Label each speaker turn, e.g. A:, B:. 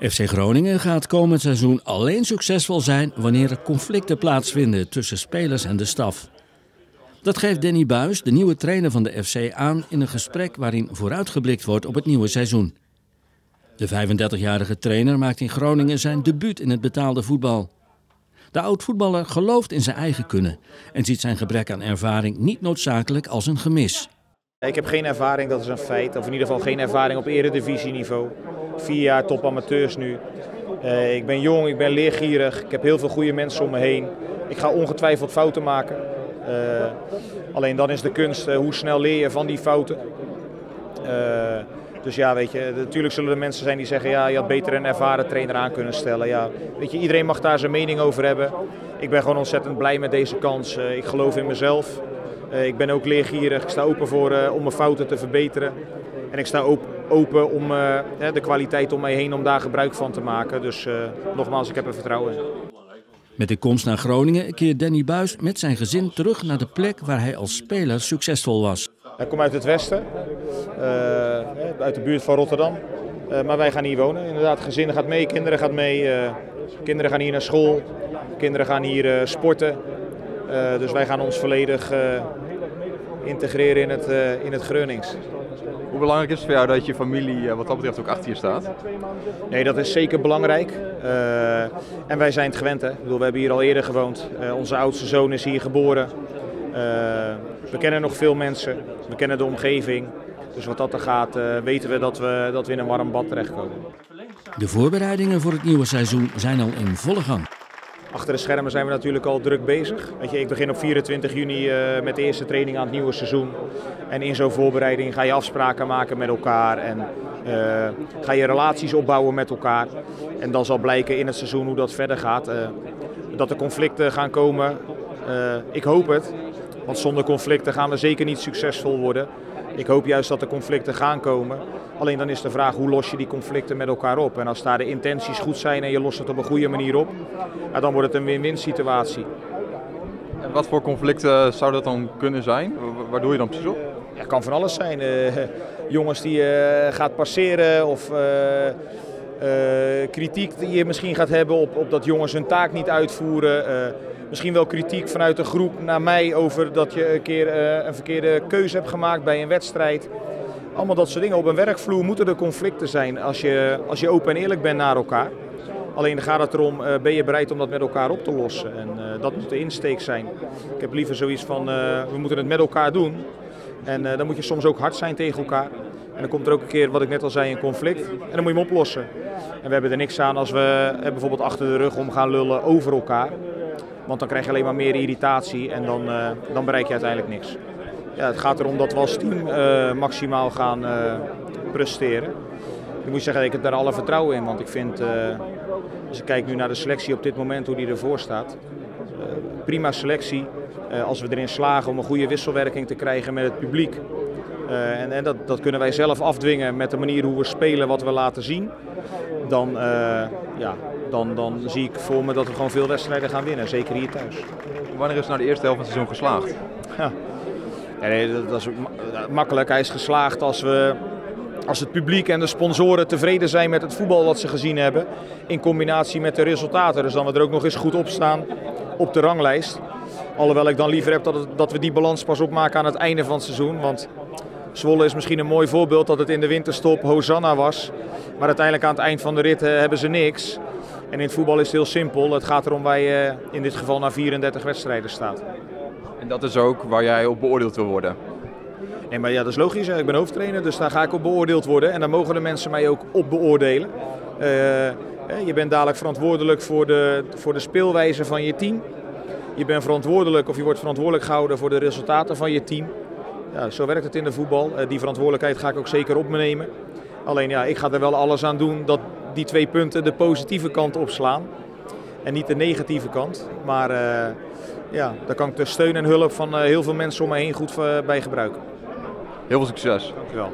A: FC Groningen gaat komend seizoen alleen succesvol zijn wanneer er conflicten plaatsvinden tussen spelers en de staf. Dat geeft Danny Buis, de nieuwe trainer van de FC, aan in een gesprek waarin vooruitgeblikt wordt op het nieuwe seizoen. De 35-jarige trainer maakt in Groningen zijn debuut in het betaalde voetbal. De oud-voetballer gelooft in zijn eigen kunnen en ziet zijn gebrek aan ervaring niet noodzakelijk als een gemis.
B: Ik heb geen ervaring, dat is een feit. Of in ieder geval geen ervaring op eredivisieniveau. Vier jaar top amateurs nu. Uh, ik ben jong, ik ben leergierig. Ik heb heel veel goede mensen om me heen. Ik ga ongetwijfeld fouten maken. Uh, alleen dan is de kunst, uh, hoe snel leer je van die fouten. dus ja, weet je, natuurlijk zullen er mensen zijn die zeggen, ja, je had beter een ervaren trainer aan kunnen stellen. Ja, weet je, iedereen mag daar zijn mening over hebben. Ik ben gewoon ontzettend blij met deze kans. ik geloof in mezelf. Uh, ik ben ook leergierig. Ik sta open voor, uh, om mijn fouten te verbeteren. En ik sta op, open om uh, de kwaliteit om mij heen om daar gebruik van te maken. Dus nogmaals, ik heb er vertrouwen in.
A: Met de komst naar Groningen keert Danny Buis met zijn gezin terug naar de plek waar hij als speler succesvol was.
B: Ik kom uit het westen, uit de buurt van Rotterdam. maar wij gaan hier wonen. Inderdaad, gezin gaat mee, kinderen gaan mee. kinderen gaan hier naar school, kinderen gaan hier sporten. Uh, dus wij gaan ons volledig uh, integreren in het, uh, in het Gronings.
C: Hoe belangrijk is het voor jou dat je familie wat dat betreft ook achter je staat?
B: Nee, dat is zeker belangrijk. en wij zijn het gewend. Hè. Ik bedoel, we hebben hier al eerder gewoond. onze oudste zoon is hier geboren. we kennen nog veel mensen. We kennen de omgeving. Dus wat dat er gaat, weten we dat, we dat we in een warm bad terechtkomen.
A: De voorbereidingen voor het nieuwe seizoen zijn al in volle gang.
B: Achter de schermen zijn we natuurlijk al druk bezig. Weet je, ik begin op 24 juni uh, met de eerste training aan het nieuwe seizoen. En in zo'n voorbereiding ga je afspraken maken met elkaar en uh, ga je relaties opbouwen met elkaar. En dan zal blijken in het seizoen hoe dat verder gaat. Uh, dat er conflicten gaan komen, ik hoop het. Want zonder conflicten gaan we zeker niet succesvol worden. Ik hoop juist dat er conflicten gaan komen. Alleen dan is de vraag hoe los je die conflicten met elkaar op. En als daar de intenties goed zijn en je lost het op een goede manier op, dan wordt het een win-win situatie.
C: En wat voor conflicten zou dat dan kunnen zijn? Waar doe je dan precies op?
B: Het kan van alles zijn. Uh, jongens die uh, gaat passeren of uh, kritiek die je misschien gaat hebben op, op dat jongens hun taak niet uitvoeren. misschien wel kritiek vanuit de groep naar mij over dat je een keer een verkeerde keuze hebt gemaakt bij een wedstrijd. Allemaal dat soort dingen. Op een werkvloer moeten er conflicten zijn als je, als je open en eerlijk bent naar elkaar. Alleen gaat het erom, ben je bereid om dat met elkaar op te lossen? En dat moet de insteek zijn. Ik heb liever zoiets van, we moeten het met elkaar doen. En dan moet je soms ook hard zijn tegen elkaar. En dan komt er ook een keer, wat ik net al zei, een conflict. En dan moet je hem oplossen. En we hebben er niks aan als we bijvoorbeeld achter de rug om gaan lullen over elkaar. Want dan krijg je alleen maar meer irritatie en dan, dan bereik je uiteindelijk niks. Ja, het gaat erom dat we als team uh, maximaal gaan presteren. Ik moet zeggen, ik heb daar alle vertrouwen in. Want ik vind, als ik kijk nu naar de selectie op dit moment, hoe die ervoor staat. prima selectie. als we erin slagen om een goede wisselwerking te krijgen met het publiek. En, en dat, dat, kunnen wij zelf afdwingen met de manier hoe we spelen, wat we laten zien. Dan, ja, dan, dan zie ik voor me dat we gewoon veel wedstrijden gaan winnen. Zeker hier thuis.
C: Wanneer is nou de eerste helft van het seizoen geslaagd?
B: Ja. Ja, nee, dat, is makkelijk. Hij is geslaagd als, we, als het publiek en de sponsoren tevreden zijn met het voetbal wat ze gezien hebben. In combinatie met de resultaten. Dus dan we er ook nog eens goed op staan op de ranglijst. Alhoewel ik dan liever heb dat, het, dat we die balans pas opmaken aan het einde van het seizoen. Want Zwolle is misschien een mooi voorbeeld dat het in de winterstop Hosanna was. Maar uiteindelijk aan het eind van de rit eh, hebben ze niks. En in het voetbal is het heel simpel. Het gaat erom waar je in dit geval na 34 wedstrijden staat.
C: En dat is ook waar jij op beoordeeld wil worden?
B: Nee, maar ja, dat is logisch. Ik ben hoofdtrainer, dus daar ga ik op beoordeeld worden. En dan mogen de mensen mij ook op beoordelen. Uh, je bent dadelijk verantwoordelijk voor de, voor de speelwijze van je team. Je bent verantwoordelijk of je wordt verantwoordelijk gehouden voor de resultaten van je team. Ja, zo werkt het in de voetbal. Uh, die verantwoordelijkheid ga ik ook zeker op me nemen. Alleen ja, ik ga er wel alles aan doen dat die twee punten de positieve kant opslaan. En niet de negatieve kant. Maar uh, ja, daar kan ik de steun en hulp van uh, heel veel mensen om me heen goed bij gebruiken.
C: Heel veel succes.
B: Dankjewel.